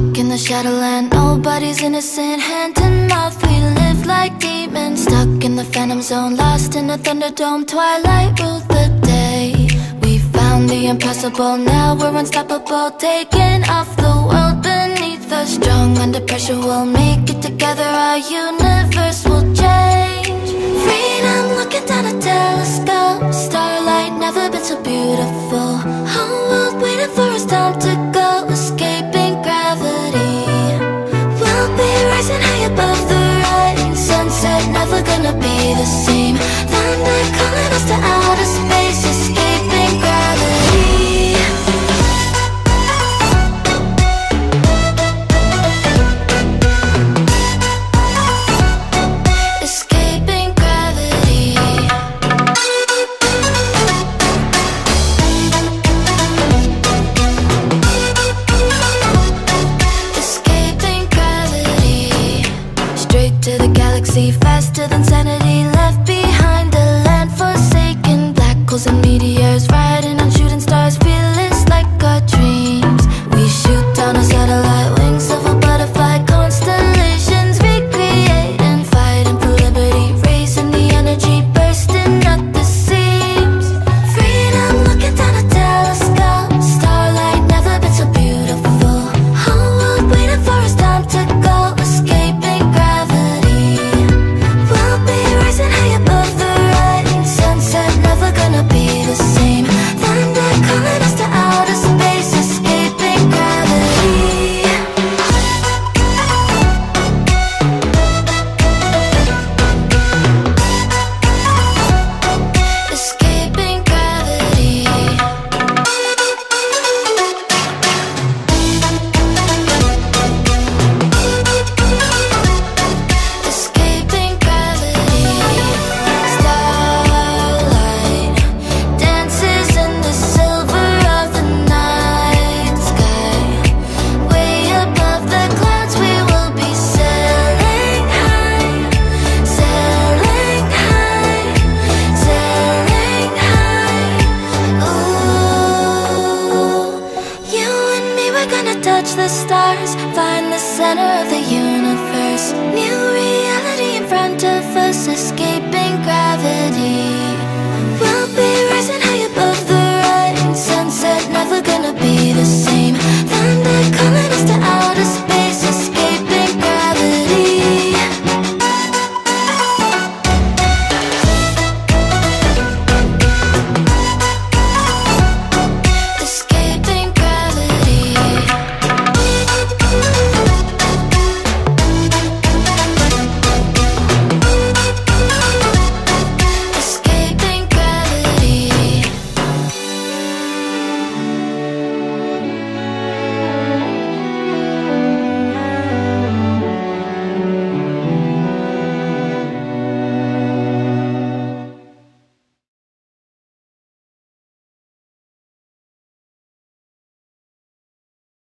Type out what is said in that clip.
Stuck in the shadowland, nobody's innocent. Hand in mouth, we live like demons. Stuck in the phantom zone, lost in the thunderdome. Twilight ruled the day. We found the impossible, now we're unstoppable. Taking off the world beneath us Strong. Under pressure, we'll make it together. Our universe will change. Freedom, looking down a telescope. Starlight, the galaxy Faster than sanity. Left behind a land forsaken Black holes and meteors Riding the stars Find the center of the universe. New reality in front of us Escaping